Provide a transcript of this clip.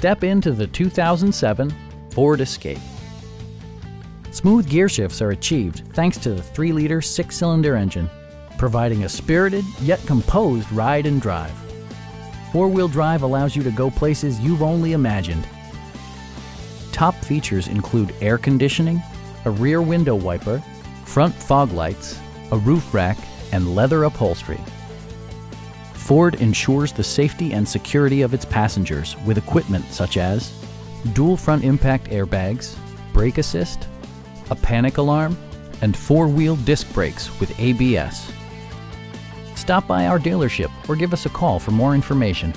Step into the 2007 Ford Escape. Smooth gear shifts are achieved thanks to the 3-liter six-cylinder engine, providing a spirited yet composed ride and drive. Four-wheel drive allows you to go places you've only imagined. Top features include air conditioning, a rear window wiper, front fog lights, a roof rack, and leather upholstery. Ford ensures the safety and security of its passengers with equipment such as dual front impact airbags, brake assist, a panic alarm, and four-wheel disc brakes with ABS. Stop by our dealership or give us a call for more information.